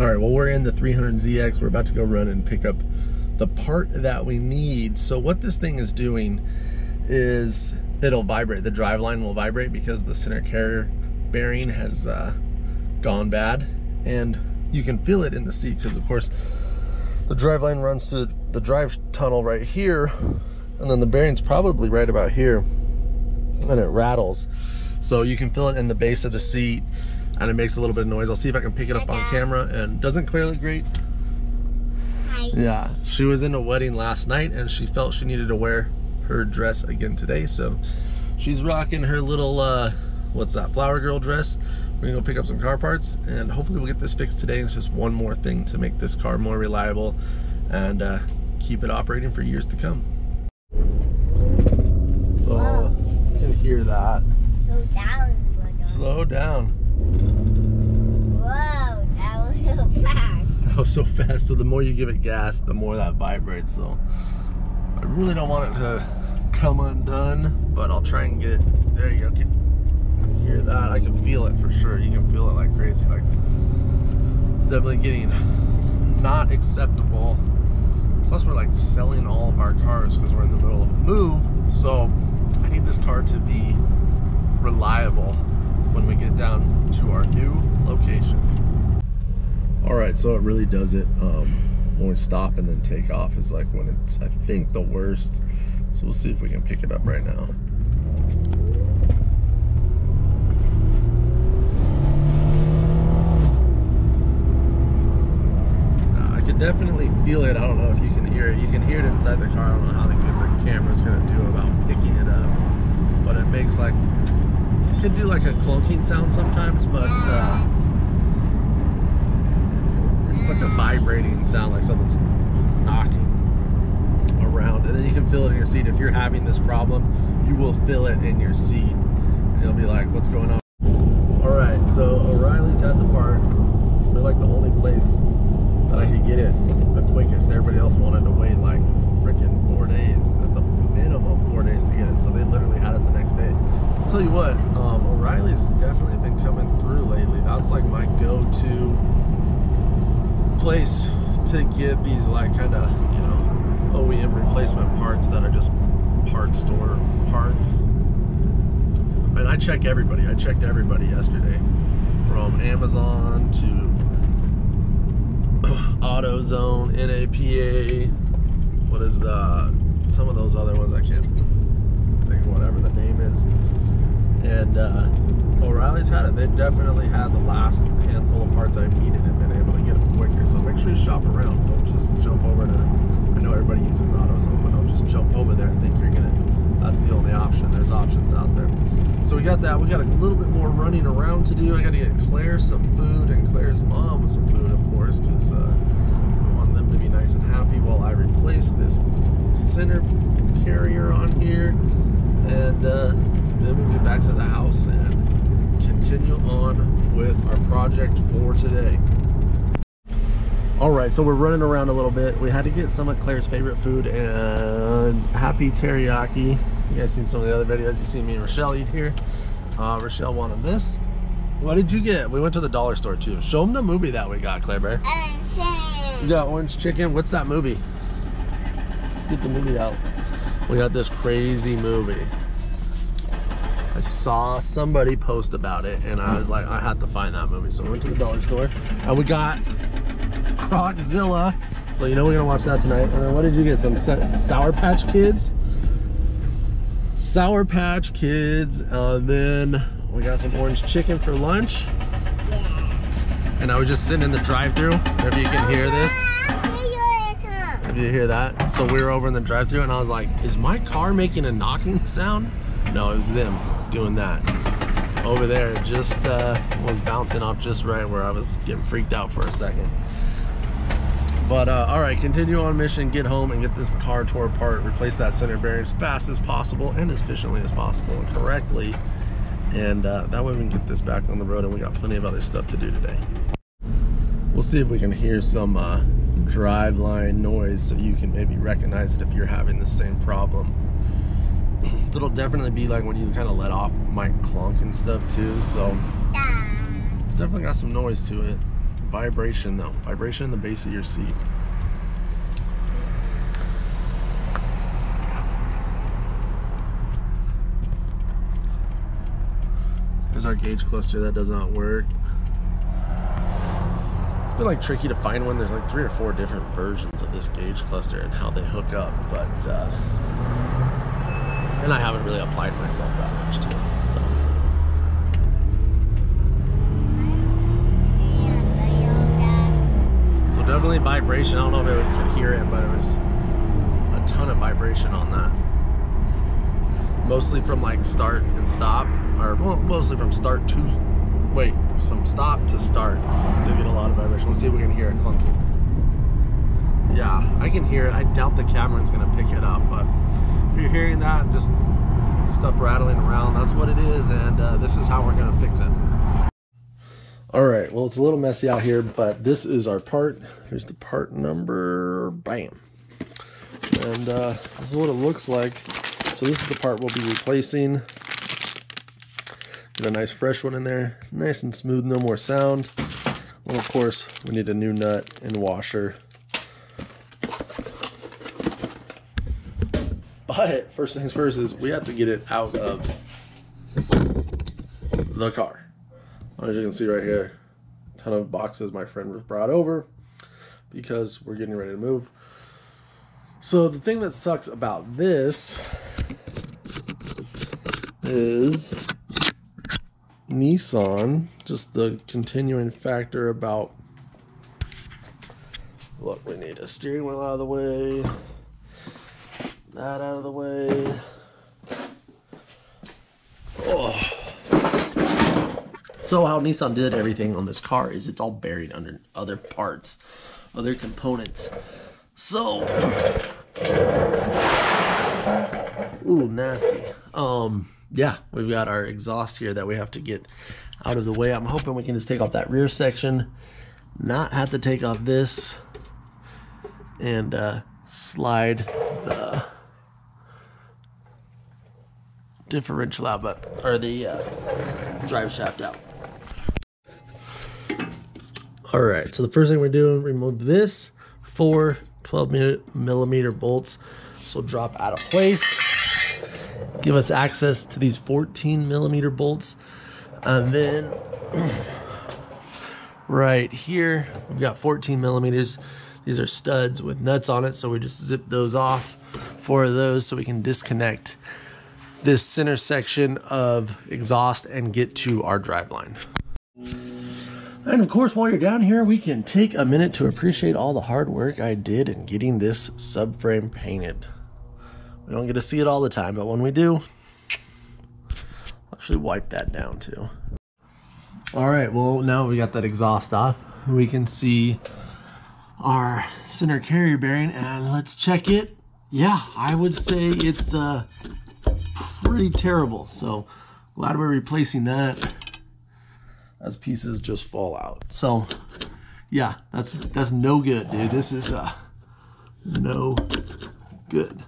All right, well, we're in the 300ZX. We're about to go run and pick up the part that we need. So what this thing is doing is it'll vibrate. The drive line will vibrate because the center carrier bearing has uh, gone bad. And you can feel it in the seat because, of course, the drive line runs through the drive tunnel right here. And then the bearing's probably right about here. And it rattles. So you can feel it in the base of the seat and it makes a little bit of noise. I'll see if I can pick it up on camera and doesn't clearly great. Hi. Yeah, she was in a wedding last night and she felt she needed to wear her dress again today. So she's rocking her little, uh, what's that, flower girl dress. We're gonna go pick up some car parts and hopefully we'll get this fixed today. It's just one more thing to make this car more reliable and uh, keep it operating for years to come. So Wow. you can hear that. Slow down. Slow down. Whoa, that was so fast. That was so fast. So the more you give it gas, the more that vibrates. So I really don't want it to come undone, but I'll try and get. There you go. Can hear that? I can feel it for sure. You can feel it like crazy. Like it's definitely getting not acceptable. Plus, we're like selling all of our cars because we're in the middle of a move. So I need this car to be reliable when we get down to our new location. All right, so it really does it um, when we stop and then take off is like when it's, I think, the worst. So we'll see if we can pick it up right now. I could definitely feel it. I don't know if you can hear it. You can hear it inside the car. I don't know how good the camera's gonna do about picking it up, but it makes like could do like a clunking sound sometimes, but. Uh, like a vibrating sound, like something's knocking around. And then you can feel it in your seat. If you're having this problem, you will feel it in your seat. And you'll be like, what's going on? All right, so O'Reilly's had the part. They're like the only place that I could get it the quickest. Everybody else wanted to wait like freaking four days, at the minimum four days to get it. So they literally had it the next day. Tell you what, um, O'Reilly's has definitely been coming through lately. That's like my go-to place to get these like kind of you know OEM replacement parts that are just part store parts. And I check everybody. I checked everybody yesterday, from Amazon to AutoZone, NAPA. What is the some of those other ones? I can't think of whatever the name is. And uh, O'Reilly's had it. They've definitely had the last handful of parts I've needed and been able to get them quicker. So make sure you shop around. Don't just jump over to. I know everybody uses AutoZone, but don't just jump over there and think you're gonna. That's the only option. There's options out there. So we got that. We got a little bit more running around to do. I got to get Claire some food and Claire's mom some food, of course, because uh, I want them to be nice and happy while I replace this center carrier on here, and uh, then we'll get back to the house and continue on with our project for today. All right, so we're running around a little bit. We had to get some of Claire's favorite food and happy teriyaki. You guys seen some of the other videos. You seen me and Rochelle eat here. Uh, Rochelle wanted this. What did you get? We went to the dollar store too. Show them the movie that we got, Claire Bear. You got orange chicken. What's that movie? Get the movie out. We got this crazy movie. I saw somebody post about it and I was like, I had to find that movie. So we went to the dollar store and we got Croczilla. So you know we're gonna watch that tonight. And then what did you get? Some Sour Patch Kids? Sour Patch Kids. And then we got some orange chicken for lunch. yeah. And I was just sitting in the drive-through. If you can hear this. If you hear that. So we were over in the drive-through and I was like, is my car making a knocking sound? No, it was them doing that. Over there, just uh, was bouncing off just right where I was getting freaked out for a second. But uh, all right, continue on mission, get home and get this car tore apart, replace that center bearing as fast as possible and as efficiently as possible and correctly. And uh, that way we can get this back on the road and we got plenty of other stuff to do today. We'll see if we can hear some uh, drive line noise so you can maybe recognize it if you're having the same problem. It'll definitely be like when you kind of let off might clunk and stuff too, so it's definitely got some noise to it. vibration though. Vibration in the base of your seat. There's our gauge cluster that does not work. It's been like tricky to find one. There's like three or four different versions of this gauge cluster and how they hook up, but uh, and I haven't really applied myself that much to it. So so definitely vibration. I don't know if it could hear it, but it was a ton of vibration on that. Mostly from like start and stop, or mostly from start to wait, from stop to start. You get a lot of vibration. Let's see if we can hear it clunking. Yeah, I can hear it. I doubt the camera's gonna pick it up, but if you're hearing that, just stuff rattling around, that's what it is, and uh, this is how we're gonna fix it. All right, well, it's a little messy out here, but this is our part. Here's the part number, bam. And uh, this is what it looks like. So this is the part we'll be replacing. Get a nice fresh one in there, nice and smooth, no more sound. Well, of course, we need a new nut and washer. But first things first is we have to get it out of the car. As you can see right here, a ton of boxes my friend brought over because we're getting ready to move. So the thing that sucks about this is Nissan, just the continuing factor about look, we need a steering wheel out of the way, that out of the way. Oh. So how Nissan did everything on this car is it's all buried under other parts, other components. So, ooh, nasty. Um, yeah, we've got our exhaust here that we have to get out of the way. I'm hoping we can just take off that rear section, not have to take off this, and uh, slide the differential out, but or the uh, drive shaft out. All right, so the first thing we're doing, remove this four 12 millimeter bolts. This will drop out of place. Give us access to these 14 millimeter bolts. And then right here, we've got 14 millimeters. These are studs with nuts on it, so we just zip those off, four of those, so we can disconnect this center section of exhaust and get to our drive line. And of course, while you're down here, we can take a minute to appreciate all the hard work I did in getting this subframe painted. We don't get to see it all the time, but when we do, I'll actually wipe that down too. All right, well, now we got that exhaust off. We can see our center carrier bearing and let's check it. Yeah, I would say it's uh, pretty terrible. So glad we're replacing that as pieces just fall out. So yeah, that's that's no good, dude. This is uh no good.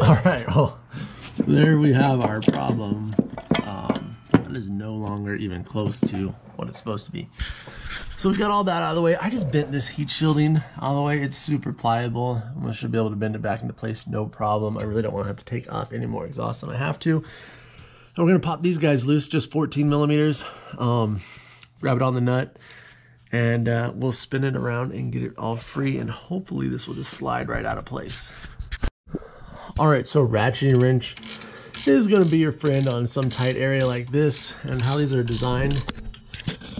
All right, well, there we have our problem. Um, that is no longer even close to what it's supposed to be. So we've got all that out of the way. I just bent this heat shielding out of the way. It's super pliable. I should be able to bend it back into place, no problem. I really don't want to have to take off any more exhaust than I have to. And we're gonna pop these guys loose, just 14 millimeters. Um, grab it on the nut, and uh, we'll spin it around and get it all free. And hopefully this will just slide right out of place. All right, so ratcheting wrench is gonna be your friend on some tight area like this. And how these are designed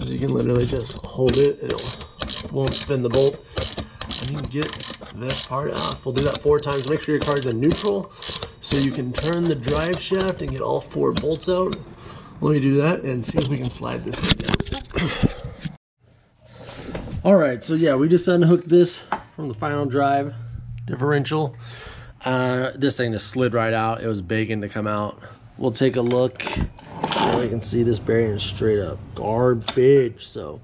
is you can literally just hold it, it won't spin the bolt. And you get this part off. We'll do that four times. Make sure your car's in neutral so you can turn the drive shaft and get all four bolts out. Let me do that and see if we can slide this down. all right, so yeah, we just unhooked this from the final drive differential. Uh, this thing just slid right out. It was begging to come out. We'll take a look. Now you can see this bearing is straight up garbage. So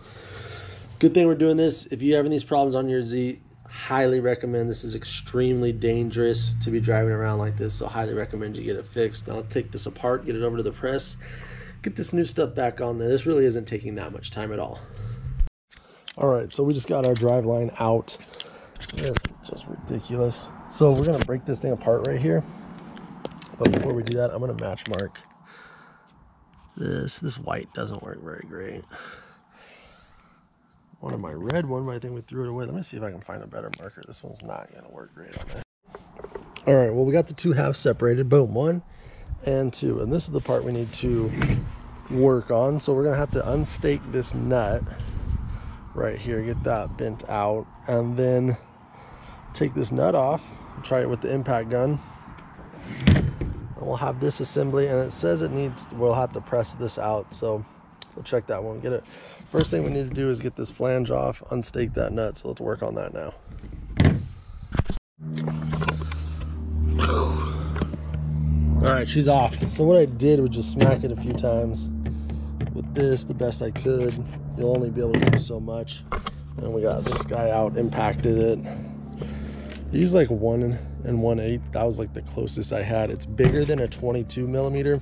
good thing we're doing this. If you're having these problems on your Z, highly recommend this is extremely dangerous to be driving around like this so highly recommend you get it fixed i'll take this apart get it over to the press get this new stuff back on there. This really isn't taking that much time at all. All right, so we just got our drive line out. This is just ridiculous. So we're gonna break this thing apart right here. But before we do that, I'm gonna match mark this. This white doesn't work very great. One of my red one, but I think we threw it away. Let me see if I can find a better marker. This one's not gonna work great on there. All right, well, we got the two halves separated. Boom, one and two. And this is the part we need to work on. So we're gonna have to unstake this nut right here, get that bent out, and then take this nut off, try it with the impact gun. We'll have this assembly, and it says it needs, we'll have to press this out. So we'll check that one get it. First thing we need to do is get this flange off, unstake that nut. So let's work on that now. All right, she's off. So what I did was just smack it a few times with this the best I could. You'll only be able to do so much. And we got this guy out, impacted it. He's like one and one eighth. That was like the closest I had. It's bigger than a 22 millimeter,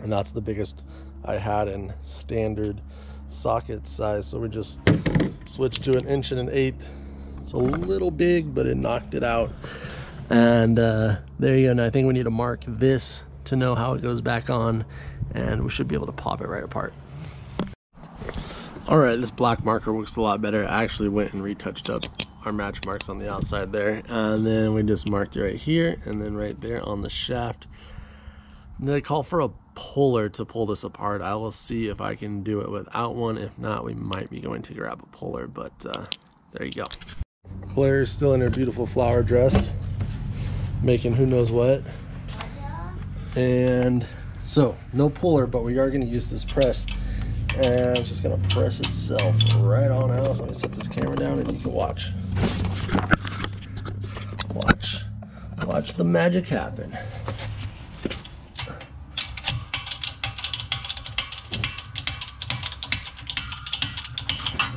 and that's the biggest I had in standard socket size. So we just switched to an inch and an eighth. It's a little big, but it knocked it out. And uh, there you go. And I think we need to mark this to know how it goes back on, and we should be able to pop it right apart. All right, this black marker works a lot better. I actually went and retouched up our match marks on the outside there. And then we just marked it right here and then right there on the shaft. They call for a puller to pull this apart. I will see if I can do it without one. If not, we might be going to grab a puller, but uh, there you go. Claire's still in her beautiful flower dress, making who knows what. And so, no puller, but we are going to use this press and it's just gonna press itself right on out. Let me set this camera down and you can watch. Watch. Watch the magic happen.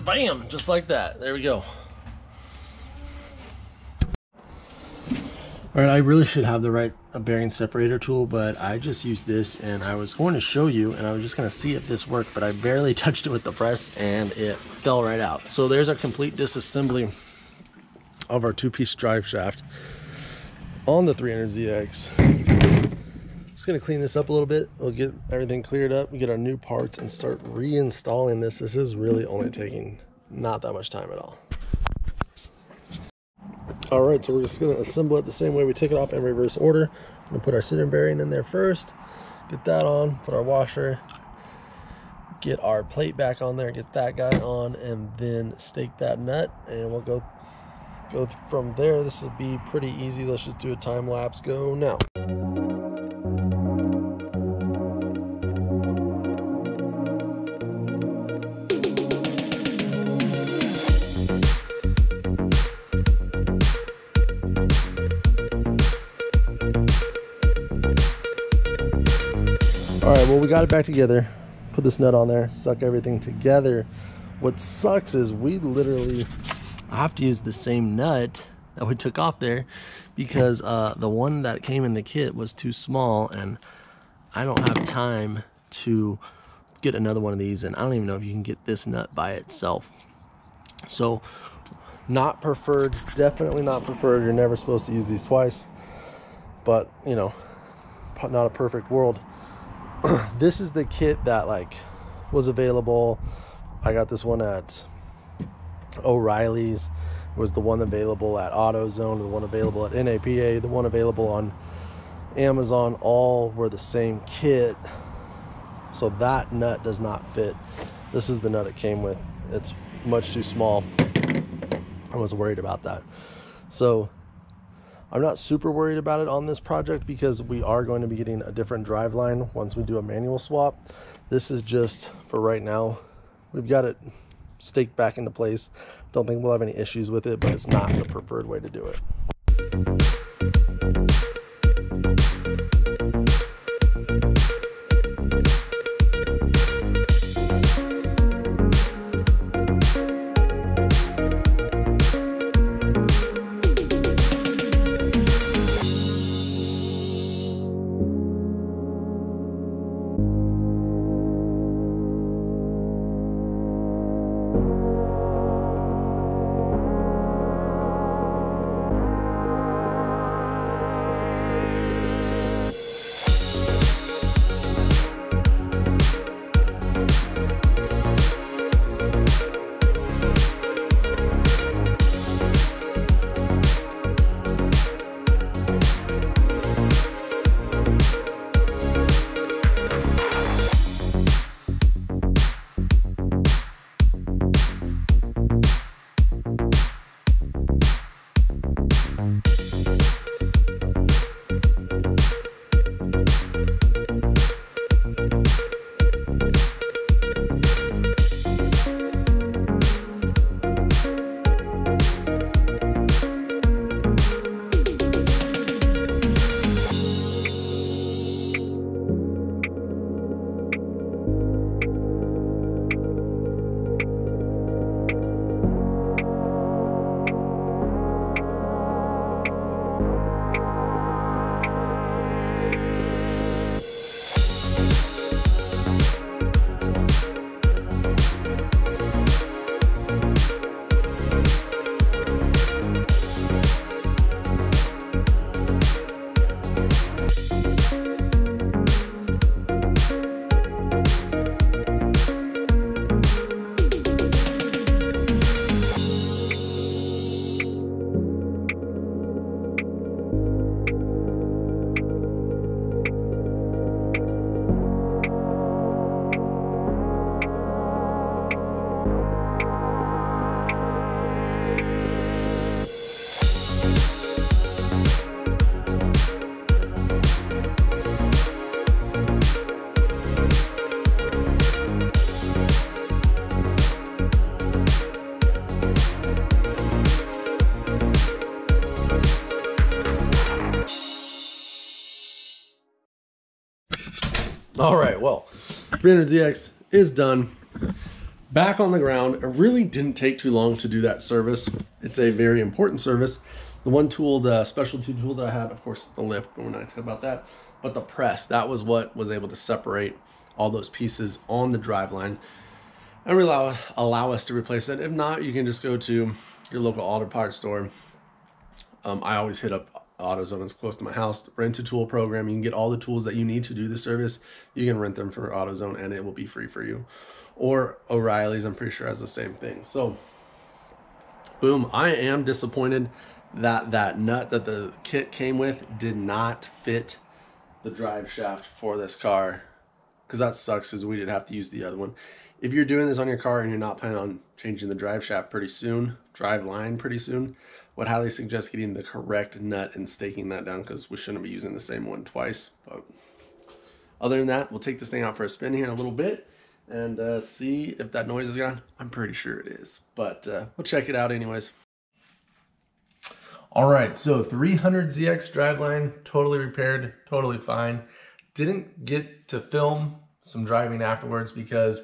Bam! Just like that. There we go. All right, I really should have the right bearing separator tool, but I just used this and I was going to show you and I was just gonna see if this worked, but I barely touched it with the press and it fell right out. So there's our complete disassembly of our two-piece drive shaft on the 300ZX. Just gonna clean this up a little bit. We'll get everything cleared up, we get our new parts and start reinstalling this. This is really only taking not that much time at all. All right, so we're just gonna assemble it the same way we took it off in reverse order. We're gonna put our center bearing in there first, get that on, put our washer, get our plate back on there, get that guy on, and then stake that nut, and we'll go go from there. This will be pretty easy. Let's just do a time lapse. Go now. All right, well, we got it back together. Put this nut on there, suck everything together. What sucks is we literally have to use the same nut that we took off there because uh, the one that came in the kit was too small and I don't have time to get another one of these and I don't even know if you can get this nut by itself. So not preferred, definitely not preferred. You're never supposed to use these twice, but you know, not a perfect world. this is the kit that like was available. I got this one at O'Reilly's. Was the one available at AutoZone, the one available at NAPA, the one available on Amazon. All were the same kit. So that nut does not fit. This is the nut it came with. It's much too small. I was worried about that. So I'm not super worried about it on this project because we are going to be getting a different drive line once we do a manual swap. This is just for right now. We've got it staked back into place. Don't think we'll have any issues with it, but it's not the preferred way to do it. 300ZX is done. Back on the ground. It really didn't take too long to do that service. It's a very important service. The one tool, the specialty tool that I had, of course, the lift, but we're not talking about that. But the press, that was what was able to separate all those pieces on the driveline and allow, allow us to replace it. If not, you can just go to your local auto parts store. Um, I always hit up AutoZone is close to my house. Rent a tool program. You can get all the tools that you need to do the service. You can rent them for AutoZone and it will be free for you. Or O'Reilly's, I'm pretty sure has the same thing. So, boom. I am disappointed that that nut that the kit came with did not fit the drive shaft for this car because that sucks because we did have to use the other one. If you're doing this on your car and you're not planning on changing the drive shaft pretty soon, drive line pretty soon, would highly suggest getting the correct nut and staking that down because we shouldn't be using the same one twice. But other than that, we'll take this thing out for a spin here in a little bit and uh, see if that noise is gone. I'm pretty sure it is, but uh, we'll check it out anyways. All right, so 300ZX driveline, totally repaired, totally fine. Didn't get to film some driving afterwards because,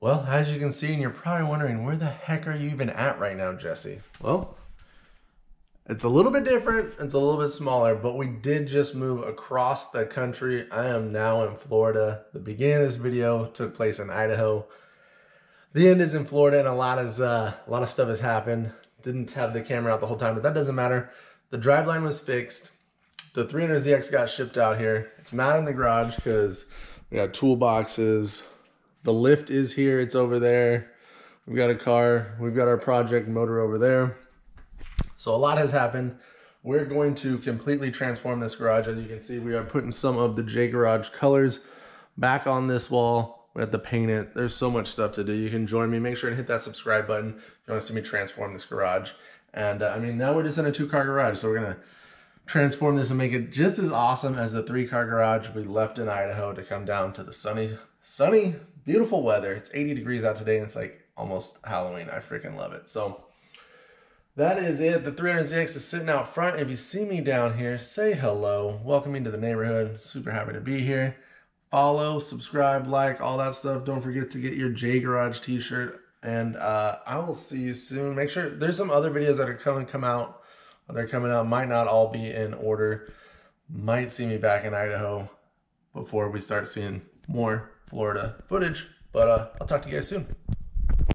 well, as you can see, and you're probably wondering, where the heck are you even at right now, Jesse? Well, it's a little bit different. It's a little bit smaller, but we did just move across the country. I am now in Florida. The beginning of this video took place in Idaho. The end is in Florida, and a lot is uh, a lot of stuff has happened. Didn't have the camera out the whole time, but that doesn't matter. The driveline was fixed. The 300ZX got shipped out here. It's not in the garage because we got toolboxes. The lift is here. It's over there. We've got a car. We've got our project motor over there. So a lot has happened. We're going to completely transform this garage. As you can see, we are putting some of the J Garage colors back on this wall. We have to paint it. There's so much stuff to do. You can join me. Make sure to hit that subscribe button if you want to see me transform this garage. And uh, I mean, now we're just in a two car garage. So we're going to transform this and make it just as awesome as the three car garage we left in Idaho to come down to the sunny, sunny, beautiful weather. It's 80 degrees out today and it's like almost Halloween. I freaking love it. So that is it. The 300ZX is sitting out front. If you see me down here, say hello. Welcome into the neighborhood. Super happy to be here. Follow, subscribe, like, all that stuff. Don't forget to get your J Garage t-shirt. And uh, I will see you soon. Make sure there's some other videos that are coming come out. They're coming out. Might not all be in order. Might see me back in Idaho before we start seeing more Florida footage. But uh, I'll talk to you guys soon.